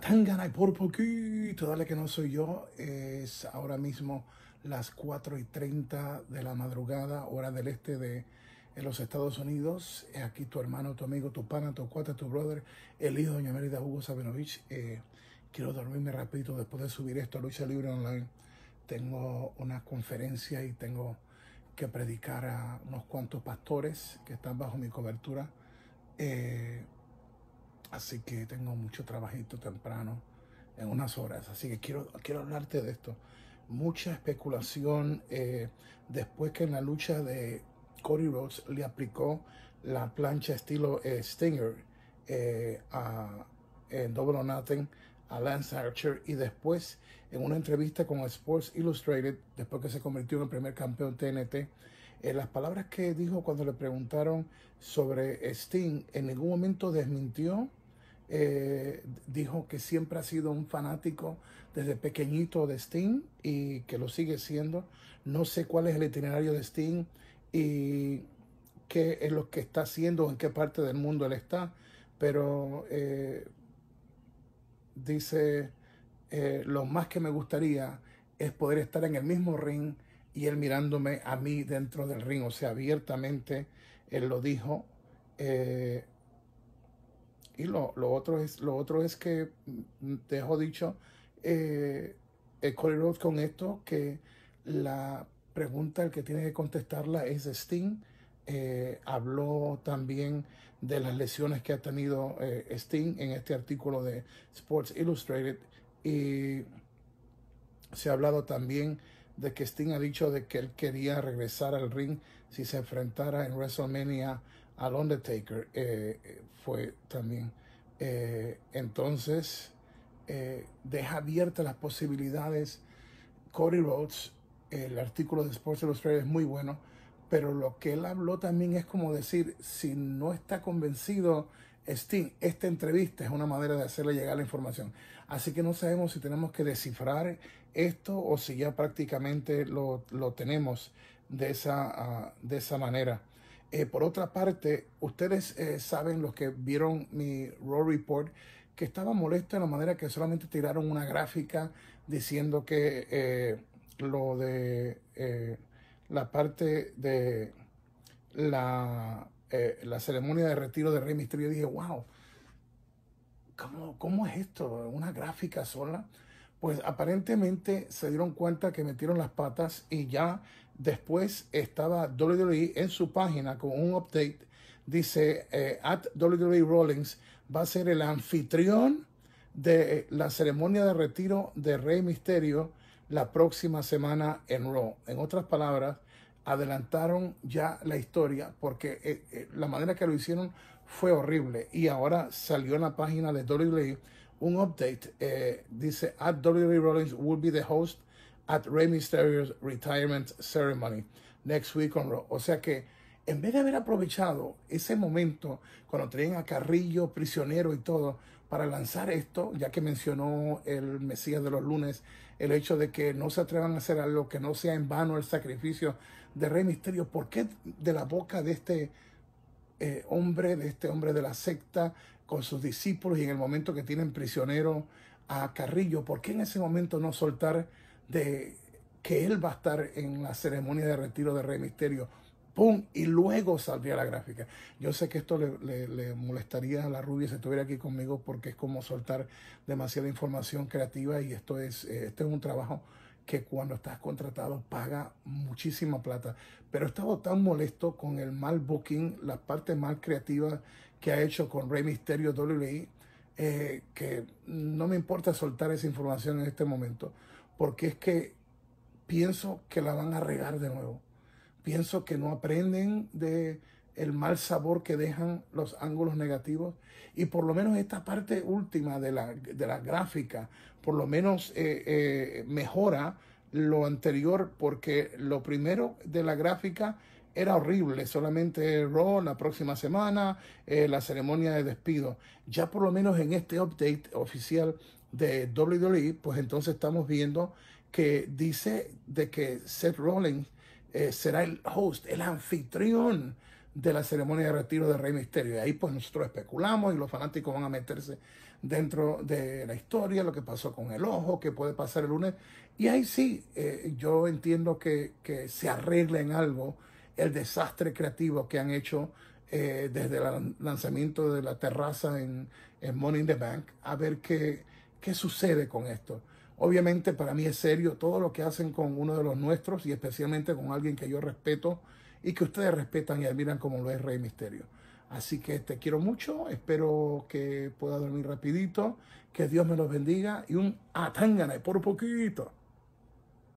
Tan gana por poquito, dale que no soy yo. Es ahora mismo las 4 y 30 de la madrugada, hora del este de los Estados Unidos. Aquí tu hermano, tu amigo, tu pana, tu cuata, tu brother, el hijo de doña Mérida Hugo Sabinovich. Eh, quiero dormirme rapidito después de subir esto a Lucha Libre Online. Tengo una conferencia y tengo que predicar a unos cuantos pastores que están bajo mi cobertura. Eh, Así que tengo mucho trabajito temprano en unas horas. Así que quiero, quiero hablarte de esto. Mucha especulación eh, después que en la lucha de Cody Rhodes le aplicó la plancha estilo eh, Stinger eh, a, en Double or Nothing a Lance Archer y después en una entrevista con Sports Illustrated, después que se convirtió en el primer campeón TNT, las palabras que dijo cuando le preguntaron sobre Sting, en ningún momento desmintió eh, dijo que siempre ha sido un fanático desde pequeñito de Sting y que lo sigue siendo. No sé cuál es el itinerario de Sting y qué es lo que está haciendo, en qué parte del mundo él está, pero eh, dice, eh, lo más que me gustaría es poder estar en el mismo ring y él mirándome a mí dentro del ring, o sea, abiertamente él lo dijo. Y lo, otro, es, lo otro es que mm, dejo dicho eh, el Cody Rhodes con esto que la pregunta el que tiene que contestarla es Sting. Eh, habló también de las lesiones que ha tenido eh, Sting en este artículo de Sports Illustrated y se ha hablado también de que Sting ha dicho de que él quería regresar al ring si se enfrentara en WrestleMania al Undertaker eh, eh, fue también. Eh, entonces, deja abiertas las posibilidades. Cody Rhodes, el artículo de Sports Illustrated es muy bueno, pero lo que él habló también es como decir, si no está convencido Sting, esta entrevista es una manera de hacerle llegar la información. Así que no sabemos si tenemos que descifrar esto o si ya prácticamente lo, tenemos de esa, ah, de esa manera. Eh, por otra parte, ustedes eh, saben, los que vieron mi Raw Report, que estaba molesto de la manera que solamente tiraron una gráfica diciendo que eh, lo de la parte de la, la, ceremonia de retiro de Rey Misterio, dije, wow, ¿cómo, ¿cómo es esto? ¿Una gráfica sola? Pues aparentemente se dieron cuenta que metieron las patas y ya después estaba WWE en su página con un update. Dice, eh, at WWE Rollins va a ser el anfitrión de la ceremonia de retiro de Rey Misterio la próxima semana en Raw. En otras palabras, adelantaron ya la historia porque eh, eh, la manera que lo hicieron fue horrible y ahora salió en la página de WWE un update. Eh, dice, at WWE Rollins will be the host at Rey Mysterio's retirement ceremony next week on Raw. O sea que en vez de haber aprovechado ese momento cuando traían a Carrillo prisionero y todo para lanzar esto, ya que mencionó el Mesías de los lunes, el hecho de que no se atrevan a hacer algo que no sea en vano el sacrificio de Rey Misterio, ¿por qué de la boca de este eh, hombre, de este hombre de la secta, con sus discípulos y en el momento que tienen prisionero a Carrillo, ¿por qué en ese momento no soltar de que él va a estar en la ceremonia de retiro de Rey Misterio? ¡Pum! Y luego saldría la gráfica. Yo sé que esto le, molestaría a la rubia si estuviera aquí conmigo porque es como soltar demasiada información creativa y esto es, eh, este es un trabajo que cuando estás contratado paga muchísima plata. Pero he estado tan molesto con el mal booking, la parte mal creativa que ha hecho con Rey Mysterio WWE, eh, que no me importa soltar esa información en este momento, porque es que pienso que la van a regar de nuevo. Pienso que no aprenden de el mal sabor que dejan los ángulos negativos y por lo menos esta parte última de la, de la gráfica, por lo menos eh, eh, mejora lo anterior porque lo primero de la gráfica era horrible, solamente Raw la próxima semana, eh, la ceremonia de despido. Ya por lo menos en este update oficial de WWE, pues entonces estamos viendo que dice de que Seth Rollins será el host, el anfitrión de la ceremonia de retiro de Rey Misterio. Y ahí pues nosotros especulamos y los fanáticos van a meterse dentro de la historia, lo que pasó con el ojo, que puede pasar el lunes. Y ahí sí, eh, yo entiendo que, que, se arregle en algo el desastre creativo que han hecho eh, desde el lanzamiento de la terraza en, en Money in the Bank, a ver qué, qué sucede con esto. Obviamente para mí es serio todo lo que hacen con uno de los nuestros y especialmente con alguien que yo respeto y que ustedes respetan y admiran como lo es Rey Misterio. Así que te quiero mucho, espero que pueda dormir rapidito, que Dios me los bendiga y un atangana por poquito.